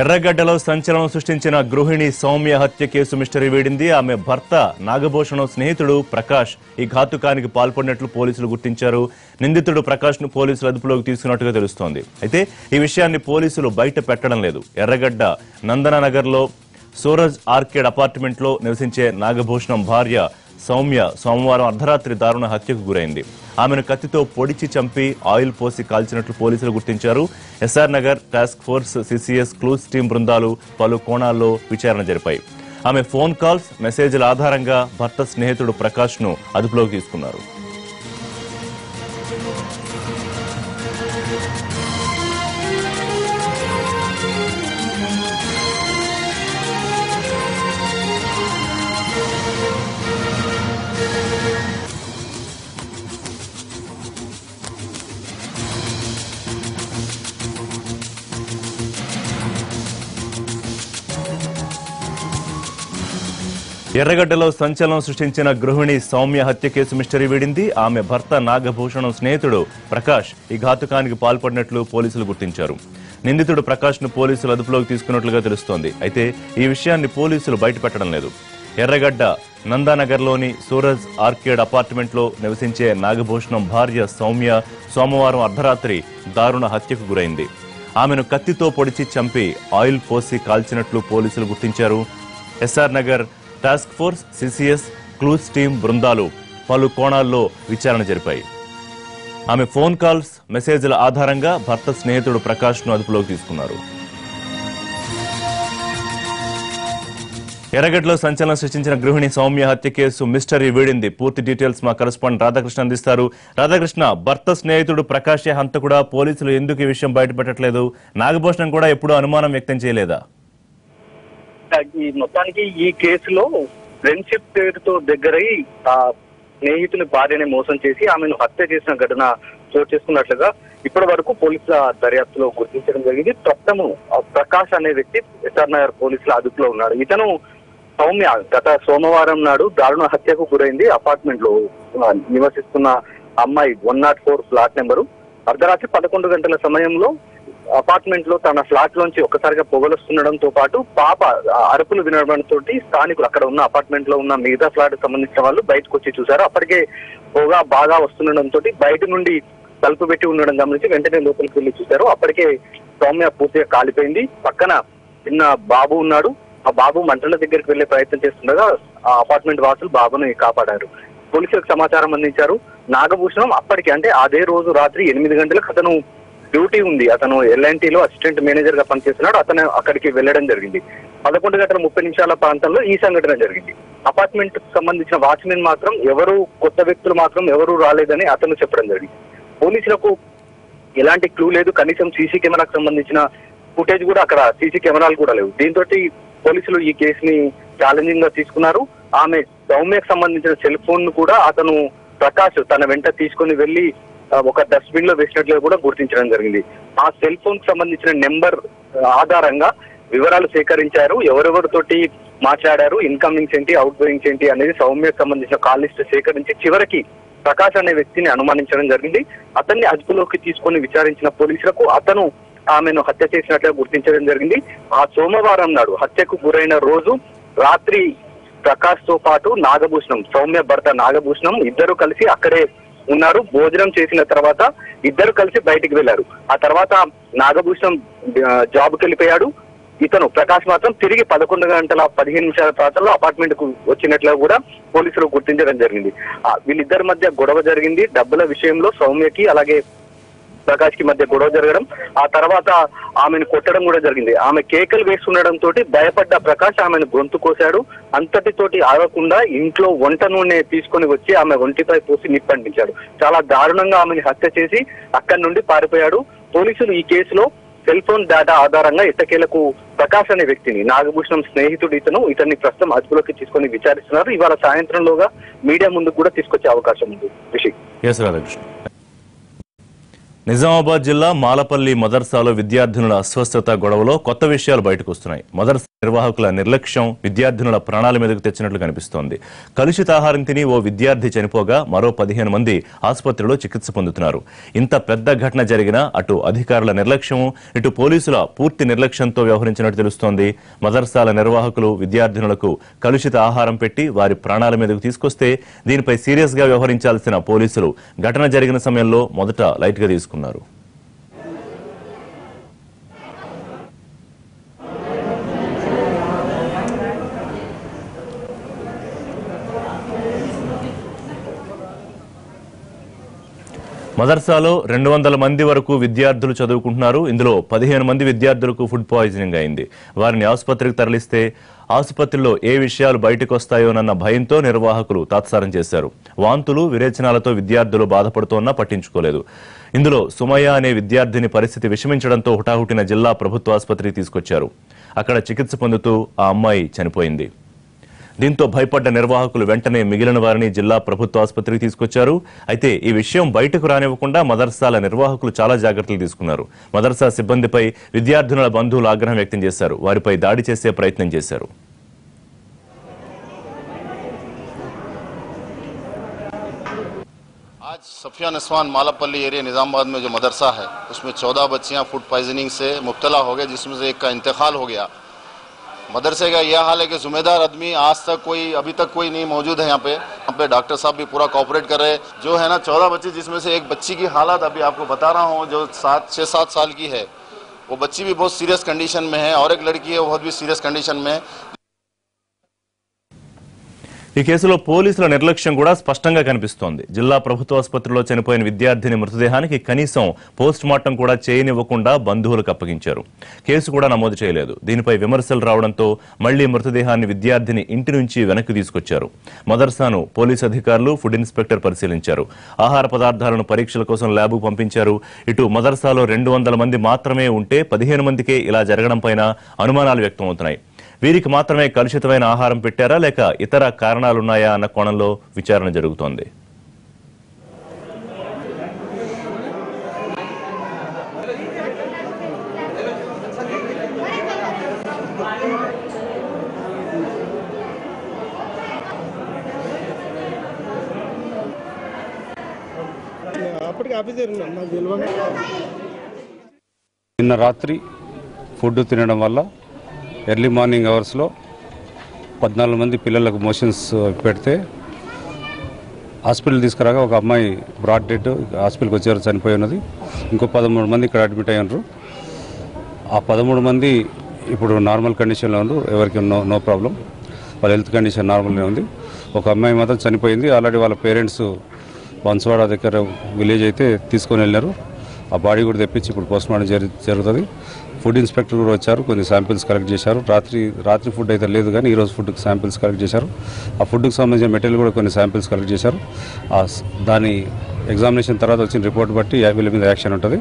ఎర్రగడ్డలో సంచలనం సృష్టించిన గృహిణి సౌమ్య హత్య కేసు మిస్టరీ వీడింది. ఆమె భర్త నాగభూషణం స్నేహితుడు ప్రకాష్ ఈ ఘాతుకానికి పాల్పడినట్లు పోలీసులు గుర్తించారు. నిందితుడు ప్రకాష్ను పోలీసులు అదుపులోకి తీసుకున్నట్టుగా తెలుస్తోంది. అయితే ఈ విషయాన్ని పోలీసులు బయట పెట్టడం లేదు. ఎర్రగడ్డ నందన నగర్లో సూరజ్ ఆర్కేడ్ అపార్ట్మెంట్లో నివసించే నాగభూషణం భార్య సౌమ్య సోమవారం అర్ధరాత్రి దారుణ హత్యకు గురైంది. ఆమెను కత్తితో పొడిచి చంపి ఆయిల్ పోసి కాల్చినట్లు పోలీసులు గుర్తించారు. SR Nagar task force CCS clues team బృందాలు పలు కోణాల్లో విచారణ జరిపాయి. ఆమె ఫోన్ కాల్స్ మెసేజ్ల ఆధారంగా భర్త స్నేహితుడు ప్రకాష్ను అదుపులోకి తీసుకున్నారు. ఎర్రగడ్డలో సంచలనం సృష్టించిన గృహిణి సౌమ్య హత్య కేసు మిస్టరీ వీడింది. ఆమె భర్త నాగభూషణం స్నేహితుడు ప్రకాష్ ఈ ఘాతుకానికి పాల్పడినట్లు పోలీసులు గుర్తించారు. నిందితుడు ప్రకాష్ను పోలీసులు అదుపులోకి తీసుకున్నట్లుగా తెలుస్తోంది. అయితే ఈ విషయాన్ని పోలీసులు బయటపెట్టడం లేదు. ఎర్రగడ్డ నందానగర్లోని సూరజ్ ఆర్కేడ్ అపార్ట్మెంట్లో నివసించే నాగభూషణం భార్య సౌమ్య సోమవారం అర్ధరాత్రి దారుణ హత్యకు గురైంది. ఆమెను కత్తితో పొడిచి చంపి ఆయిల్ పోసి కాల్చినట్లు పోలీసులు గుర్తించారు. SR Nagar task force CCS clues team బృందాలు పలు కోణాల్లో విచారణ జరిపాయి. ఆమె ఫోన్ కాల్స్ మెసేజ్ల ఆధారంగా భర్త స్నేహితుడు ప్రకాష్ను అదుపులోకి తీసుకున్నారు. ఎర్రగడ్డలో సంచలనం సృష్టించిన గృహిణి సౌమ్య హత్య కేసు మిస్టరీ వీడింది. పూర్తి డీటెయిల్స్ మా కరస్పాండెంట్ రాధాకృష్ణ అందిస్తారు. రాధాకృష్ణ భర్త స్నేహితుడు ప్రకాష్ హంత కూడా పోలీసులు ఎందుకు ఈ విషయం బయటపెట్టట్లేదు? నాగభూషణం కూడా ఎప్పుడూ అనుమానం వ్యక్తం చేయలేదా? ఈ మొత్తానికి ఈ కేసులో ఫ్రెండ్షిప్ పేరుతో దగ్గరై ఆ స్నేహితుని భార్యని మోసం చేసి ఆమెను హత్య చేసిన ఘటన చోటు చేసుకున్నట్లుగా ఇప్పటి వరకు పోలీసుల దర్యాప్తులో గుర్తించడం జరిగింది. ప్రస్తుతము ప్రకాష్ అనే వ్యక్తి ఎస్ఆర్ నగర్ పోలీసుల అదుపులో ఉన్నాడు. ఇతను సౌమ్య గత సోమవారం నాడు దారుణ హత్యకు గురైంది. అపార్ట్మెంట్లో నివసిస్తున్న అమ్మాయి one nought four flat number. అర్ధరాత్రి పదకొండు గంటల సమయంలో అపార్ట్మెంట్లో తన ఫ్లాట్ లోంచి ఒక్కసారిగా పొగలొస్తుండడంతో పాటు పాప అరుపులు వినడంతో స్థానికులు అక్కడ ఉన్న అపార్ట్మెంట్లో ఉన్న మిగతా ఫ్లాట్ సంబంధించిన వాళ్ళు బయటకు వచ్చి చూశారు. అప్పటికే పొగ బాగా వస్తుండడంతో బయట నుండి తలుపు పెట్టి ఉండడం గమనించి వెంటనే లోపలికి వెళ్ళి చూశారు. అప్పటికే సౌమ్య పూర్తిగా కాలిపోయింది. పక్కన చిన్న బాబు ఉన్నాడు. ఆ బాబు మంటల దగ్గరికి వెళ్ళే ప్రయత్నం చేస్తుండగా ఆ అపార్ట్మెంట్ వాసులు బాబును కాపాడారు. పోలీసులకు సమాచారం అందించారు. నాగభూషణం అప్పటికి అంటే అదే రోజు రాత్రి ఎనిమిది గంటలకు అతను డ్యూటీ ఉంది. అతను ఎల్ఎన్టీ లో అసిస్టెంట్ మేనేజర్గా పనిచేస్తున్నాడు. అతను అక్కడికి వెళ్ళడం జరిగింది. పదకొండు గంటల ముప్పై నిమిషాల ప్రాంతంలో ఈ సంఘటన జరిగింది. అపార్ట్మెంట్ సంబంధించిన వాచ్మెన్ మాత్రం ఎవరు కొత్త వ్యక్తులు మాత్రం ఎవరు రాలేదని అతను చెప్పడం జరిగింది. పోలీసులకు ఎలాంటి క్లూ లేదు. కనీసం సీసీ కెమెరాకు సంబంధించిన ఫుటేజ్ కూడా అక్కడ సీసీ కెమెరాలు కూడా లేవు. దీంతో పోలీసులు ఈ కేసుని ఛాలెంజింగ్గా తీసుకున్నారు. ఆమె సౌమ్యకు సంబంధించిన సెల్ ఫోన్ను కూడా అతను ప్రకాష్ తన వెంట తీసుకొని వెళ్ళి ఒక డస్ట్బిన్లో వేసినట్లుగా కూడా గుర్తించడం జరిగింది. ఆ సెల్ ఫోన్కు సంబంధించిన నెంబర్ ఆధారంగా వివరాలు సేకరించారు. ఎవరెవరితోటి మాట్లాడారు ఇన్కమింగ్స్ ఏంటి అవుట్ గోయింగ్స్ ఏంటి అనేది సౌమ్యకు సంబంధించిన కాల్ లిస్ట్ సేకరించి చివరికి ప్రకాష్ అనే వ్యక్తిని అనుమానించడం జరిగింది. అతన్ని అదుపులోకి తీసుకొని విచారించిన పోలీసులకు అతను ఆమెను హత్య చేసినట్లుగా గుర్తించడం జరిగింది. ఆ సోమవారం నాడు హత్యకు గురైన రోజు రాత్రి ప్రకాష్తో పాటు నాగభూషణం సౌమ్య భర్త నాగభూషణం ఇద్దరు కలిసి అక్కడే ఉన్నారు. భోజనం చేసిన తర్వాత ఇద్దరు కలిసి బయటికి వెళ్ళారు ఆ తర్వాత నాగభూషణం జాబ్కి వెళ్ళిపోయాడు. ఇతను ప్రకాష్ మాత్రం తిరిగి పదకొండు గంటల పదిహేను నిమిషాల ప్రాంతంలో అపార్ట్మెంట్కు వచ్చినట్లు కూడా పోలీసులు గుర్తించడం జరిగింది. ఆ, వీళ్ళిద్దరి మధ్య గొడవ జరిగింది. డబ్బుల విషయంలో సౌమ్యకి అలాగే ప్రకాష్కి మధ్య గొడవ జరగడం ఆ తర్వాత ఆమెను కొట్టడం కూడా జరిగింది. ఆమె కేకలు వేస్తుండడం తోటి భయపడ్డ ప్రకాష్ ఆమెను గొంతు కోశాడు. అంతటితోటి ఆగకుండా ఇంట్లో వంట నూనె తీసుకొని వచ్చి ఆమె ఒంటిపై పోసి నిప్పంటించాడు చాలా దారుణంగా ఆమెను హత్య చేసి అక్కడి నుండి పారిపోయాడు. పోలీసులు ఈ కేసులో సెల్ ఫోన్ డేటా ఆధారంగా ఎట్టకేలకు ప్రకాష్ అనే వ్యక్తిని నాగభూషణం స్నేహితుడు ఇతను ఇతన్ని ప్రస్తుతం అదుపులోకి తీసుకొని విచారిస్తున్నారు. ఇవాళ సాయంత్రంలోగా మీడియా ముందుకు కూడా తీసుకొచ్చే అవకాశం ఉంది. రిషి. నిజామాబాద్ జిల్లా మాలపల్లి మదర్సాలో విద్యార్థినుల అస్వస్థత గొడవలో కొత్త విషయాలు బయటకు వస్తున్నాయి. మదర్సా నిర్వాహకుల నిర్లక్ష్యం విద్యార్థినుల ప్రాణాల మీదకు తెచ్చినట్లు కనిపిస్తోంది. కలుషిత ఆహారం తిని ఓ విద్యార్థి చనిపోగా మరో పదిహేను మంది ఆసుపత్రిలో చికిత్స పొందుతున్నారు. ఇంత పెద్ద ఘటన జరిగినా అటు అధికారుల నిర్లక్ష్యం ఇటు పోలీసుల పూర్తి నిర్లక్ష్యంతో వ్యవహరించినట్టు తెలుస్తోంది. మదర్సాల నిర్వాహకులు విద్యార్థినులకు కలుషిత ఆహారం పెట్టి వారి ప్రాణాల మీదకు తీసుకొస్తే దీనిపై సీరియస్గా వ్యవహరించాల్సిన పోలీసులు ఘటన జరిగిన సమయంలో మొదట లైట్గా తీసుకున్నారు మదర్సాలో రెండు వందల మంది వరకు విద్యార్థులు చదువుకుంటున్నారు. ఇందులో పదిహేను మంది విద్యార్థులకు ఫుడ్ పాయిజనింగ్ అయింది. వారిని ఆసుపత్రికి తరలిస్తే ఆసుపత్రిలో ఏ విషయాలు బయటకు వస్తాయోనన్న భయంతో నిర్వాహకులు తాత్సారం చేశారు. వాంతులు విరేచనాలతో విద్యార్థులు బాధపడుతోన్నా పట్టించుకోలేదు. ఇందులో సుమయ్య అనే విద్యార్థిని పరిస్థితి విషమించడంతో హుటాహుటిన జిల్లా ప్రభుత్వ ఆసుపత్రికి తీసుకొచ్చారు. అక్కడ చికిత్స పొందుతూ ఆ అమ్మాయి చనిపోయింది. దీంతో భయపడ్డ నిర్వాహకులు వెంటనే మిగిలిన వారిని జిల్లా ప్రభుత్వ ఆసుపత్రికి తీసుకొచ్చారు అయితే ఈ విషయం బయటకు రానివ్వకుండా మదర్సాల నిర్వాహకులు చాలా జాగ్రత్తలు తీసుకున్నారు మదర్సా సిబ్బందిపై విద్యార్థినుల బంధువులు ఆగ్రహం వ్యక్తం చేశారు వారిపై దాడి చేసే ప్రయత్నం చేశారు आज सफिया नस्वान मालापल्ली एरिया निजामाबाद में जो मदरसा है उसमें चौदह बच्चियां फूड पॉइजनिंग से मुब्तला हो गए जिसमें से एक का इंतकाल हो गया मदरसे का यह हाल है कि जुम्मेदार आदमी आज तक कोई, अभी तक कोई नहीं मौजूद है यहाँ पे। यहाँ पे डॉक्टर साहब भी पूरा कॉपरेट कर रहे हैं। जो है ना, चौदह बच्चे जिसमें से एक बच्ची की हालत अभी आपको बता रहा हूँ, जो सात छः सात साल की है, वो बच्ची भी बहुत सीरियस कंडीशन में है और एक लड़की है, वो बहुत भी सीरियस कंडीशन में है। ఈ కేసులో పోలీసుల నిర్లక్ష్యం కూడా స్పష్టంగా కనిపిస్తోంది. జిల్లా ప్రభుత్వ ఆసుపత్రిలో చనిపోయిన విద్యార్థిని మృతదేహానికి కనీసం పోస్ట్ మార్టం కూడా చేయనివ్వకుండా బంధువులకు అప్పగించారు. కేసు కూడా నమోదు చేయలేదు. దీనిపై విమర్శలు రావడంతో మళ్ళీ మృతదేహాన్ని విద్యార్థిని ఇంటి నుంచి వెనక్కి తీసుకొచ్చారు. మదర్సాను పోలీసు అధికారులు ఫుడ్ ఇన్స్పెక్టర్ పరిశీలించారు. ఆహార పదార్థాలను పరీక్షల కోసం ల్యాబ్కు పంపించారు. ఇటు మదర్సాలో రెండు వందల మంది మాత్రమే ఉంటే పదిహేను మందికే ఇలా జరగడం పైన అనుమానాలు వ్యక్తమవుతున్నాయి. వీరికి మాత్రమే కలుషితమైన ఆహారం పెట్టారా లేక ఇతర కారణాలున్నాయా అన్న కోణంలో విచారణ జరుగుతోంది. నిన్న రాత్రి ఫుడ్ తినడం వల్ల ఎర్లీ మార్నింగ్ అవర్స్లో పద్నాలుగు మంది పిల్లలకు మోషన్స్ పెడితే హాస్పిటల్ తీసుకురాగా ఒక అమ్మాయి బ్రాడ్ డెడ్ హాస్పిటల్కి వచ్చారు చనిపోయి ఉన్నది. ఇంకో పదమూడు మంది ఇక్కడ అడ్మిట్ అయ్యారు ఆ పదమూడు మంది ఇప్పుడు నార్మల్ కండిషన్లో ఉన్నారు ఎవరికి నో నో ప్రాబ్లం. వాళ్ళ హెల్త్ కండిషన్ నార్మల్గా ఉంది. ఒక అమ్మాయి మాత్రం చనిపోయింది. ఆల్రెడీ వాళ్ళ పేరెంట్స్ బన్స్వాడ దగ్గర విలేజ్ అయితే తీసుకొని వెళ్ళారు ఆ బాడీ కూడా తెప్పించి ఇప్పుడు పోస్ట్ మార్టం జరుగుతుంది. ఫుడ్ ఇన్స్పెక్టర్ కూడా వచ్చారు కొన్ని శాంపిల్స్ కలెక్ట్ చేశారు. రాత్రి రాత్రి ఫుడ్ అయితే లేదు కానీ ఈరోజు ఫుడ్కి శాంపిల్స్ కలెక్ట్ చేశారు. ఆ ఫుడ్కి సంబంధించిన మెటీరియల్ కూడా కొన్ని శాంపిల్స్ కలెక్ట్ చేశారు. ఆ దాని ఎగ్జామినేషన్ తర్వాత వచ్చిన రిపోర్ట్ బట్టి వీళ్ళ మీద యాక్షన్ ఉంటుంది.